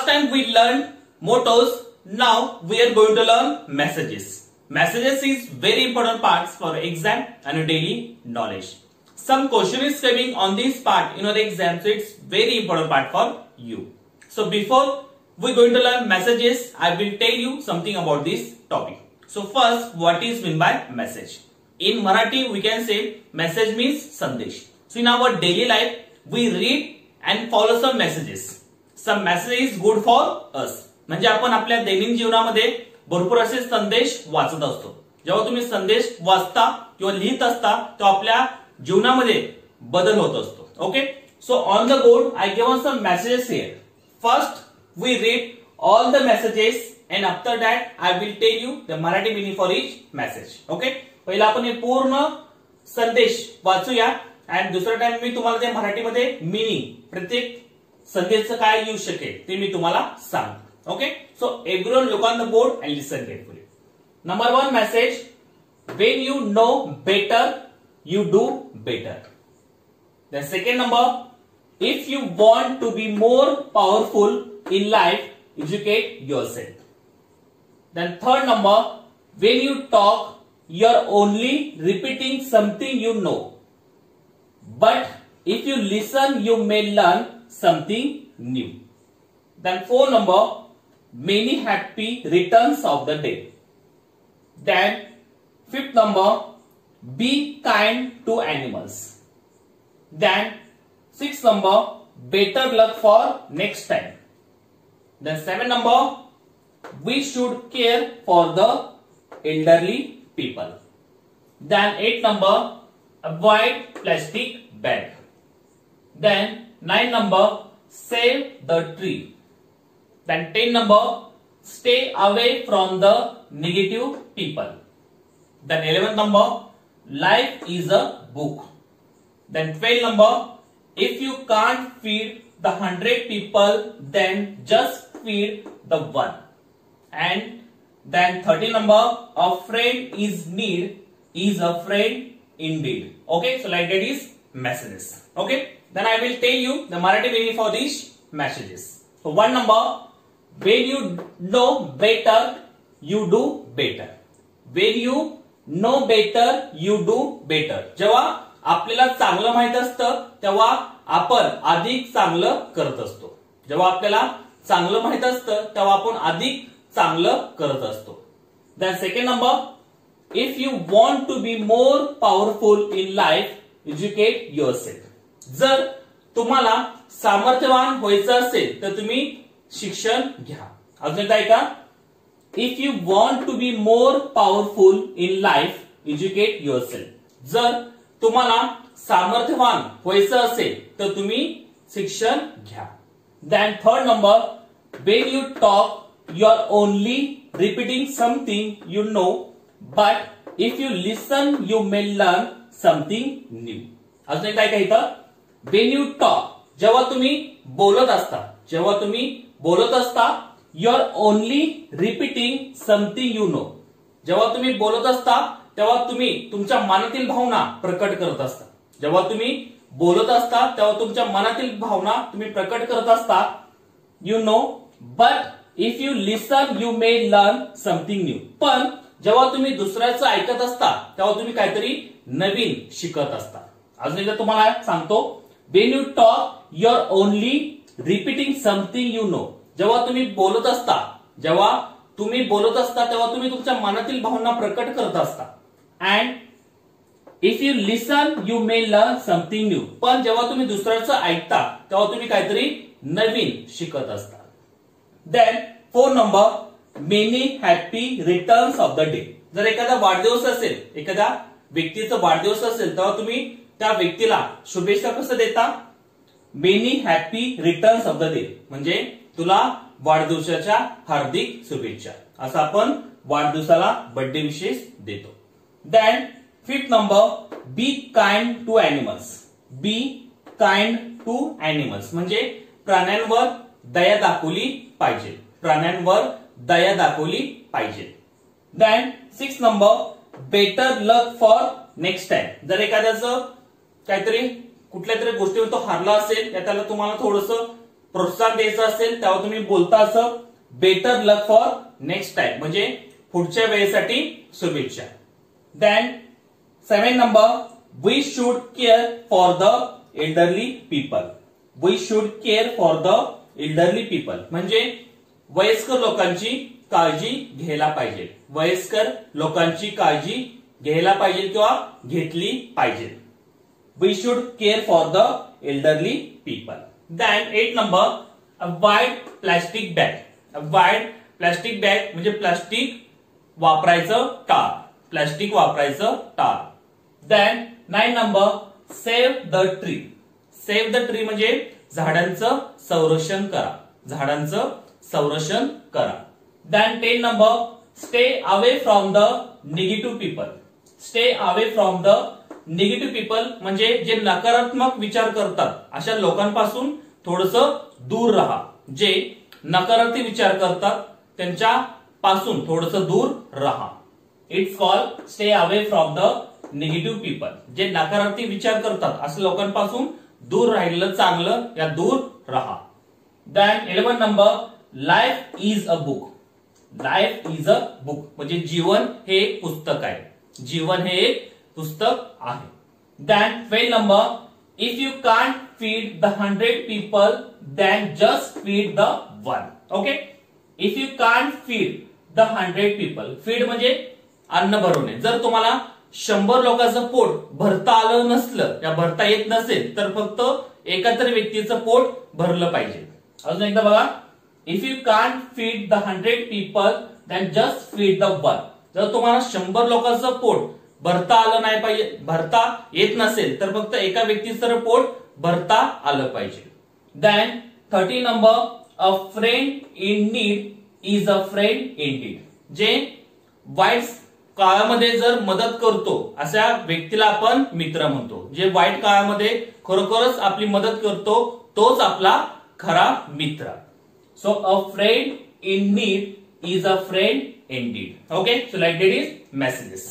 last time we learned motors. Now we are going to learn messages. Messages is very important parts for exam and daily knowledge. Some question is coming on this part in our exam, so it's very important part for you. So before we going to learn messages, I will tell you something about this topic. So first, what is mean by message? In Marathi, we can say message means sandesh. So in our daily life, we read and follow some messages. Some message is good for us म्हणजे आपण आपल्या दैनिक जीवनामध्ये भरपूर असे संदेश वाचत असतो. जेव्हा तुम्ही संदेश वाचता किंवा लिहित असता तेव्हा आपल्या जीवनामध्ये बदल होत असतो. ओके सो ऑन द गोड I give some messages here first we read all the messages and after that I will tell you the Marathi meaning for each message okay पहिला आपण हे पूर्ण संदेश वाचूया. अँड दुसरा टाइम मी तुम्हाला ते मराठीमध्ये मिनिंग प्रत्येक संदेशचं काय येऊ शकेल ते मी तुम्हाला सांग okay so everyone look on the board and listen carefully number one message when you know better you do better the second number if you want to be more powerful in life educate yourself then third number when you talk you are only repeating something you know. But if you listen, you may learn something new. Then four number, many happy returns of the day. Then fifth number, be kind to animals. Then sixth number, better luck for next time. Then seven number, we should care for the elderly people. Then eight number, avoid plastic bag. Then 9 number, save the tree. Then 10 number, stay away from the negative people. Then 11 number, life is a book. Then 12 number, if you can't feed the 100 people, then just feed the one. And then 13 number, a friend is need is a friend indeed. Okay, so like that is messages. Okay. Then I will tell you the Marathi meaning for these messages. So one number, when you know better, you do better. When you know better, you do better. जेव्हा आपल्याला चांगलं माहीत असतं तेव्हा आपण अधिक चांगलं करत असतो जेव्हा आपल्याला चांगलं माहीत असतं तेव्हा आपण अधिक चांगलं करत असतो then second number if you want to be more powerful in life educate yourself जर तुम्हाला सामर्थ्यवान व्हायचं तर तुम्ही शिक्षण घ्या. अजून का if you want to be more powerful in life educate yourself जर तुम्हाला सामर्थ्यवान व्हायचं तर तुम्ही शिक्षण घ्या. Then third number when you talk you are only repeating something you know but if you listen you may learn something new अजून इथं. वेन यू टॉक जेव्हा तुम्ही बोलत असता जेव्हा तुम्ही बोलत असता you are only repeating something you know जेव्हा तुम्ही बोलत असता तेव्हा तुम्ही तुमच्या मनातील भावना प्रकट करत असता. जेव्हा तुम्ही बोलत असता तेव्हा तुमच्या मनातील भावना तुम्ही प्रकट करत असता you know but if you listen you may learn something new पण जेव्हा तुम्ही दुसऱ्याचं ऐकत असता तेव्हा तुम्ही काहीतरी नवीन शिकत असता. अजून एकदा तुम्हाला सांगतो when you talk your are only repeating something you know जेव्हा तुम्ही बोलत असता जेव्हा तुम्ही बोलत असता तेव्हा तुम्ही तुमच्या मनातील भावना प्रकट करत असता. And if you listen you may learn something new पण जेव्हा तुम्ही दुसऱ्याचं ऐकता तेव्हा तुम्ही काहीतरी नवीन शिकत असता. Then four number many happy returns of the day जर एखादा वाढदिवस असेल एखाद्या व्यक्तीचा वाढदिवस असेल तेव्हा तुम्ही त्या व्यक्तीला शुभेच्छा कसं देता? Many happy returns of the day म्हणजे तुला वाढदिवसाच्या हार्दिक शुभेच्छा. असं आपण वाढदिवसाला बर्थडे विशेष देतो. Then fifth number be kind to animals be kind to animals म्हणजे प्राण्यांवर दया दाखवली पाहिजे. प्राण्यांवर दया दाखवली पाहिजे. Then six number better luck for next time जर एखाद्याचं काहीतरी कुठल्या तरी गोष्टीवर तो हारला असेल या त्याला तुम्हाला थोडस प्रोत्साहन द्यायचं असेल त्यावर तुम्ही बोलता असं better luck for next time म्हणजे पुढच्या वेळेसाठी शुभेच्छा. Then seven number we should care for the elderly people we should care for the elderly people म्हणजे वयस्कर लोकांची काळजी घ्यायला पाहिजे. वयस्कर लोकांची काळजी घ्यायला पाहिजे किंवा घेतली पाहिजे. We should care for the elderly people then eight number avoid plastic bag avoid plastic bag म्हणजे प्लास्टिक वापरायचं टाळ प्लास्टिक वापरायचं टाळ then nine number save the tree save the tree म्हणजे झाडांचं संरक्षण करा. झाडांचं संरक्षण करा. Then ten number stay away from the negative people stay away from the negative people म्हणजे जे नकारात्मक विचार करतात अशा लोकांपासून थोडस दूर राहा. जे नकारात्मक विचार करतात त्यांच्या पासून थोडस दूर राहा. It's call stay away from the negative people जे नकारात्मक विचार करतात अशा लोकांपासून दूर राहिलेलं चांगलं या दूर राहा. Then eleven number life is a book life is a book म्हणजे जीवन हे एक पुस्तक आहे. जीवन हे एक पुस्तक आहे. Then twelve number if you can't feed the hundred people then just feed the one okay if you can't feed the hundred people feed म्हणजे अन्न भरवणे जर तुम्हाला शंभर लोकांचं पोट भरता आलं नसलं या भरता येत नसेल तर फक्त एकत्र व्यक्तीचं पोट भरलं पाहिजे. अजून एकदा बघा. If you can't feed the hundred people then just feed the one जर तुम्हाला शंभर लोकांचं पोट भरता आलं नाही पाहिजे. भरता येत नसेल तर फक्त एका व्यक्तीचं पोट भरता आलं पाहिजे. Then thirty number a friend in need is a friend indeed जे वाईट काळामध्ये जर मदत करतो अशा व्यक्तीला आपण मित्र म्हणतो. जे वाईट काळामध्ये खरोखरच आपली मदत करतो तोच आपला खरा मित्र. So a friend in need is a friend indeed okay so like that is messages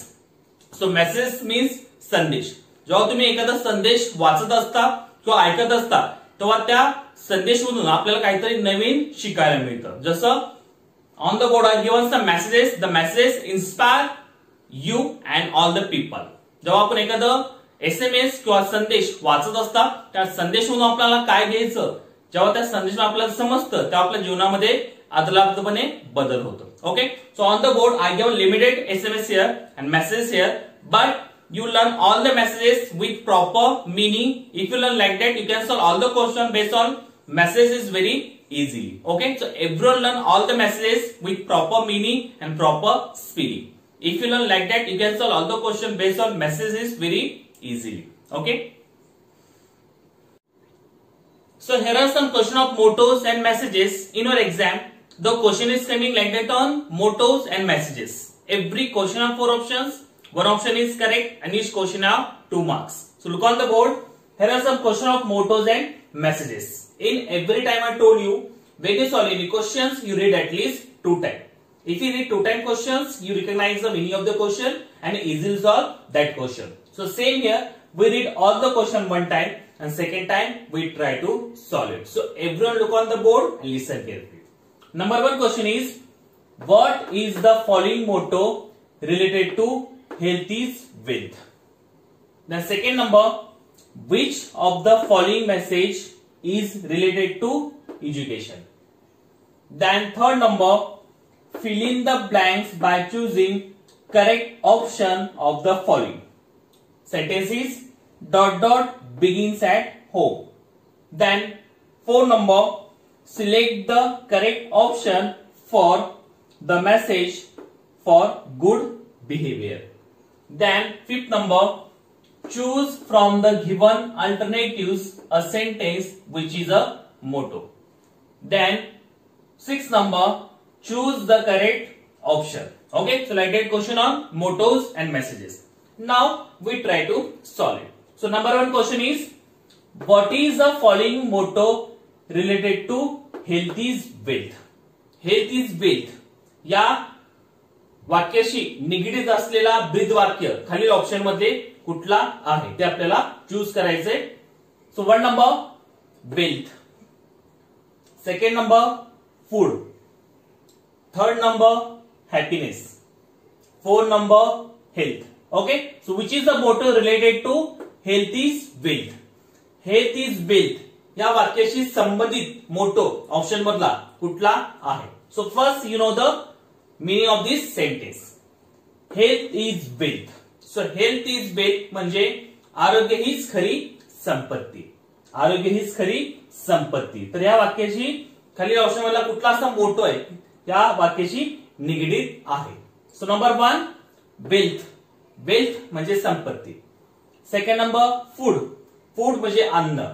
so message means संदेश. जेव्हा तुम्ही एखादा संदेश वाचत असता किंवा ऐकत असता तेव्हा त्या संदेशमधून आपल्याला काहीतरी नवीन शिकायला मिळतं. जसं on the board are the messages the message inspire you and all the people जेव्हा आपण एखादं एस एम एस किंवा संदेश वाचत असता त्या संदेशमधून आपल्याला काय घ्यायचं? जेव्हा त्या संदेश आपल्याला समजतं तेव्हा आपल्या जीवनामध्ये अदलाबदपणे बदल होतो okay so on the board I give limited S M S here and message here but you learn all the messages with proper meaning if you learn like that you can solve all the question based on messages very easily okay so everyone learn all the messages with proper meaning and proper spelling if you learn like that you can solve all the question based on messages very easily okay so here are some question of mottos and messages in your exam the question is coming like that on mottos and messages every question of four options one option is correct and each question have two marks. So look on the board. Here are some question of mottos and messages. In every time I told you, when you solve any questions, you read at least two times. If you read two time questions, you recognize the meaning of the question and easily solve that question. So same here, we read all the question one time and second time we try to solve it. So everyone look on the board and listen carefully. Number one question is, what is the following motto related to health is wealth. The second number, which of the following message is related to education? Then third number, fill in the blanks by choosing correct option of the following. Sentence is dot dot begins at home. Then four number, select the correct option for the message for good behavior. Then fifth number, choose from the given alternatives a sentence which is a motto. Then sixth number, choose the correct option. Okay, so like that question on mottos and messages. Now we try to solve it. So number one question is, what is the following motto related to health is wealth health is wealth या वाक्याशी निगडीत असलेला breath वाक्य खालील ऑप्शनमध्ये कुठला आहे? ते आपल्याला चूज करायचंय. So one number wealth second number food third number happiness fourth number health okay so which is the motor related to health is wealth health is wealth या वाक्याशी संबंधित मोटो ऑप्शन मधला कुठला आहे? So first you know the meaning of this sentence health is wealth so health is wealth म्हणजे आरोग्य हीच खरी संपत्ती. आरोग्य हीच खरी संपत्ती. तर या वाक्याची खाली ऑप्शन मधला कुठला असा मोटो आहे? या वाक्याशी निगडीत आहे. So number one wealth wealth म्हणजे संपत्ती. सेकंड नंबर फूड फूड म्हणजे अन्न.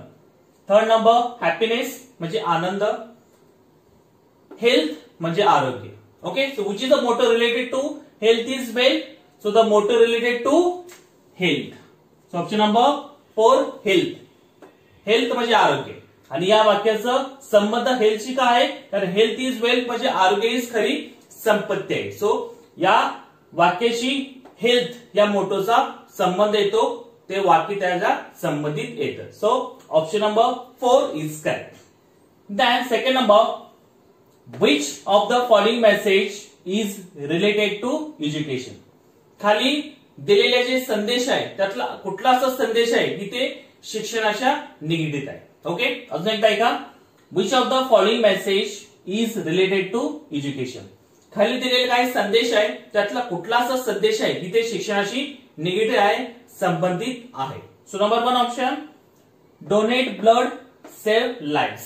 थर्ड नंबर हॅपीनेस म्हणजे आनंद. हेल्थ म्हणजे आरोग्य. Okay so which is the motor related to health is wealth so the motor related to health so option number four health health म्हणजे आरोग्य. आणि या वाक्याचं संबंध हेल्थशी काय आहे? तर हेल्थ इज वेल्थ म्हणजे आरोग्य इज खरी संपत्ती आहे. सो या वाक्याशी हेल्थ या मोटोचा संबंध येतो. ते वाक्य त्याच्या संबंधित येतं. So option number four is correct then second number which of the following message is related to education खाली दिलेले जे संदेश आहे त्यातला कुठला असा संदेश आहे की ते शिक्षणाच्या निगडीत आहे. ओके अजून एकदा ऐका. Which of the following message is related to education खाली दिलेले काही संदेश आहे त्यातला कुठला असा संदेश आहे की ते शिक्षणाशी निगडीत आहे, संबंधित आहे so number one option donate blood save life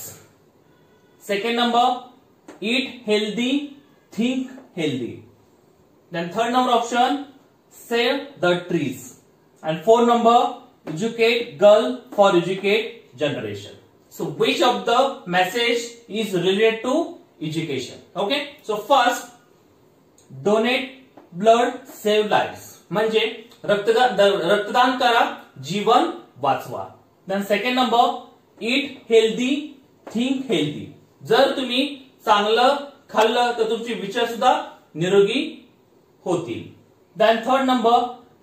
second number eat healthy think healthy then third number option save the trees and four number educate girl for educate generation. So which of the message is related to education? Okay so first donate blood lives. म्हणजे रक्तदान रक्तदान करा जीवन वाचवा. Then second number eat healthy think healthy जर तुम्ही चांगलं खाल्लं तर तुमचे विचार सुद्धा निरोगी होतील. Then third number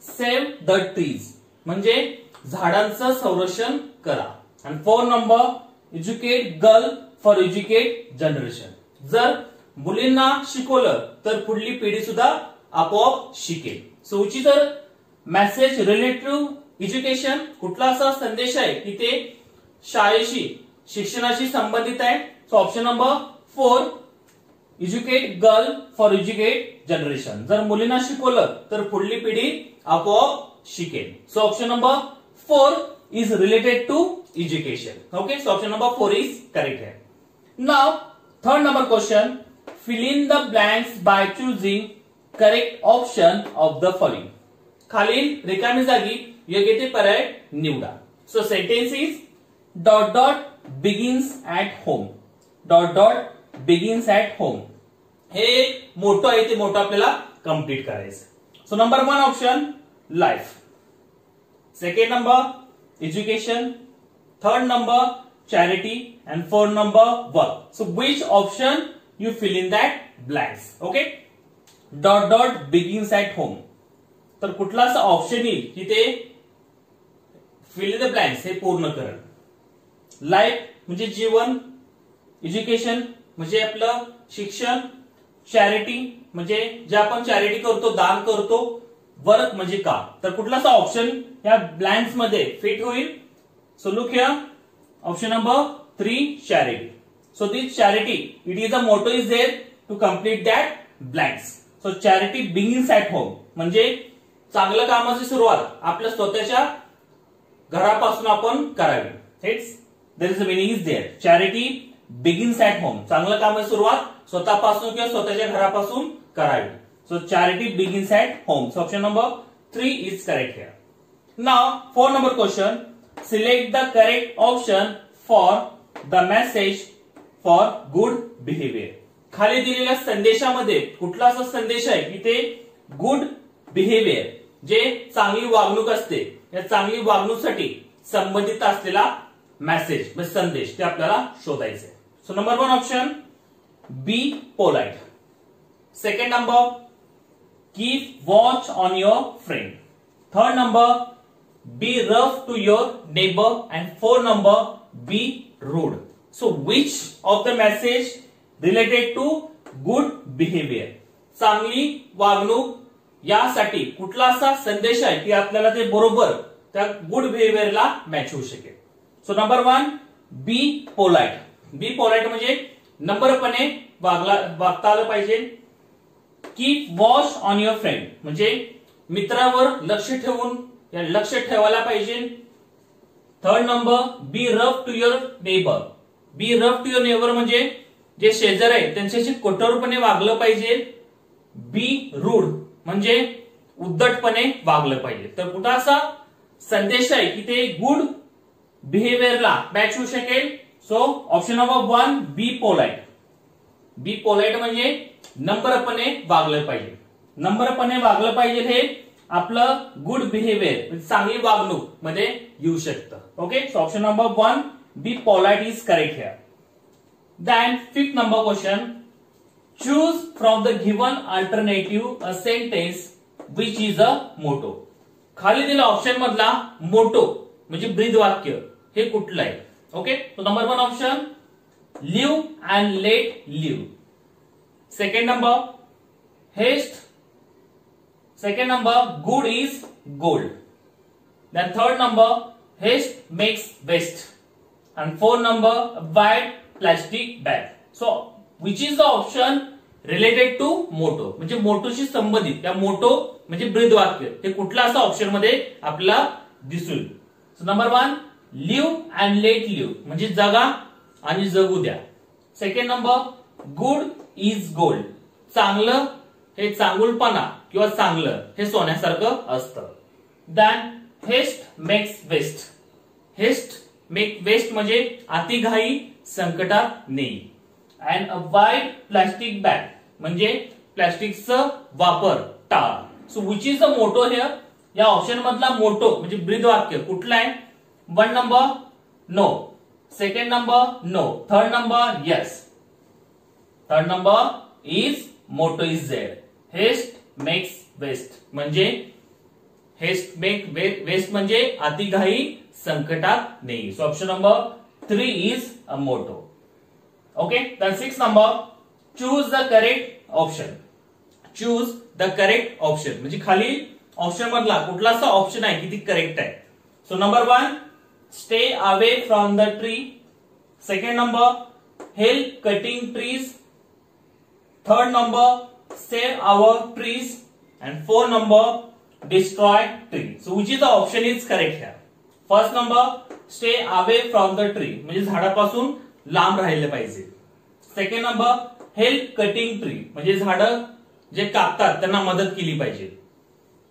save the trees म्हणजे झाडांचं संरक्षण करा. आणि four number educate girl for educate generation जर मुलींना शिकवलं तर पुढली पिढी सुद्धा आपोआप शिकेल. सो उची इज मेसेज रिलेटिव एज्युकेशन कुठला असा संदेश आहे की ते शाळेशी शिक्षणाशी संबंधित आहे? So option number four educate girl for educate generation जर मुलींना शिकवलं तर पुढली पिढी आपोआप शिकेल. So option number four is related to education okay so option number four is correct आहे now third number question filling the blanks by choosing correct option of the following खालील रिकामी जागी योग्य ते पर्याय निवडा. So sentence is dot dot begins at home dot dot begins at home हे मोठं आहे ते मोठं आपल्याला कंप्लीट करायचं. So number one option life second number education third number charity and fourth number work so which option you fill in that blanks okay dot dot begins at home तर कुठला असा ऑप्शन येईल की ते fill the blanks हे पूर्ण करण. Life म्हणजे जीवन education म्हणजे आपलं शिक्षण चॅरिटी म्हणजे जे आपण चॅरिटी करतो दान करतो वर्क म्हणजे का तर कुठला असा ऑप्शन या ब्लँक्समध्ये फिट होईल? So look here option number three charity so this charity it is a motto is there to complete that blanks so charity begins at home म्हणजे चांगल्या कामाची सुरुवात आपल्या स्वतःच्या घरापासून आपण करावी हेच there is a meaning is there charity begins at home चांगलं कामाची सुरुवात स्वतःपासून किंवा स्वतःच्या घरापासून करावी So charity begins at home. So option number 3 is correct here. Now four number question. Select the correct option for the message for good behavior. खाली दिलेल्या संदेशामध्ये कुठला असा संदेश आहे की ते गुड बिहेवियर जे चांगली वागणूक असते या चांगली वागणूकसाठी संबंधित असलेला मेसेज म्हणजे संदेश ते आपल्याला शोधायचे. So number one option be polite second number keep watch on your friend third number be rough to your neighbour and fourth number be rude so which of the message related to good behaviour चांगली वागणूक यासाठी कुठला असा संदेश आहे की आपल्याला ते बरोबर त्या गुड बिहेवियरला मॅच होऊ शकेल. So number one be polite be polite म्हणजे नंबरपणे वागला वागता आलं पाहिजे. की वॉच ऑन युअर फ्रेंड म्हणजे मित्रावर लक्ष ठेवून या लक्ष ठेवायला पाहिजे. Third number be rough to your neighbour be rough to your neighbour म्हणजे जे शेजार आहे त्यांच्याशी कठोरपणे वागलं पाहिजे. बी रूड म्हणजे उद्धटपणे वागलं पाहिजे. तर कुठं असा संदेश आहे की ते गुड बिहेवियरला मॅच होऊ शकेल. So option number one be polite be polite म्हणजे नंबरपणे वागलं पाहिजे. नंबरपणे वागलं पाहिजे हे आपलं गुड बिहेवियर म्हणजे चांगली वागणूकमध्ये येऊ शकतं. Okay so option number one be polite is correct here then fifth number question choose from the given alternative a sentence which is a motto खाली दिला ऑप्शन मधला मोटो म्हणजे ब्रीद वाक्य हे कुठलं आहे? ओके तो number one option live and let live second number haste second number good is gold then third number haste makes waste And fourth number, avoid plastic bag. So, which is the option related to motto म्हणजे मोटोशी संबंधित. त्या motor म्हणजे ब्रीद वाक्य हे कुठलं असं ऑप्शनमध्ये आपल्याला दिसून so number one live and let live म्हणजे जगा आणि जगू द्या. Second number good is gold चांगलं हे चांगुलपणा किंवा चांगलं हे सोन्यासारखं असतं. Then haste makes waste haste make waste म्हणजे अतिघाई संकटात नेई. अँड अ प्लास्टिक बॅग म्हणजे प्लास्टिकचं वापर टाळ. So which is the motto here या ऑप्शन मधला मोटो म्हणजे ब्रीद वाक्य कुठला आहे? One number no second number no third number yes third number is motto is Z haste makes waste म्हणजे हेस्ट मेक वेस्ट म्हणजे अतिघाई संकटात नाही so option number three is a motto okay the six number choose the correct option choose the correct option म्हणजे खाली option मधला कुठला असा ऑप्शन आहे की ती करेक्ट आहे. So number one stay away from the tree second number help cutting trees third number save our trees and four number destroy tree so which is the option is correct here? First number stay from the tree म्हणजे झाडापासून लांब राहिले पाहिजे. Second number help cutting tree म्हणजे झाड जे कापतात त्यांना मदत केली पाहिजे.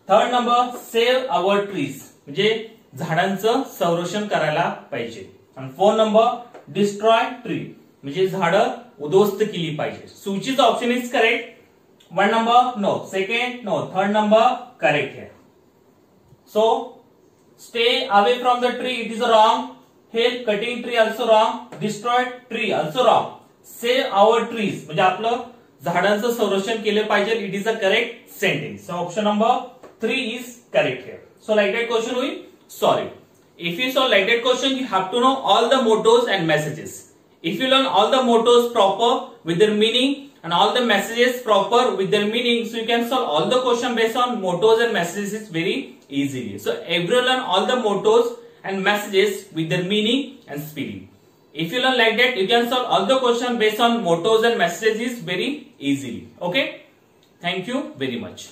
Third number save our trees म्हणजे झाडांचं संरक्षण करायला पाहिजे. आणि फोर नंबर डिस्ट्रॉय ट्री म्हणजे झाड उद्ध्वस्त केली पाहिजे. सूचीच option is correct one number no second no third number correct correct so stay away from the tree it is a wrong fail cutting tree also wrong destroy tree also wrong save our trees म्हणजे आपलं झाडांचं संरक्षण केलं पाहिजे. It is a correct sentence option number three is correct here so related question होईल sorry if you so related question you have to know all the mottos and messages if you learn all the mottos proper with their meaning and all the messages proper with their meaning so you can solve all the question based on mottos and messages is very easily so every learn all the mottos and messages with their meaning and spelling if you learn like that you can solve all the questions based on mottos and messages very easily. Okay? Thank you very much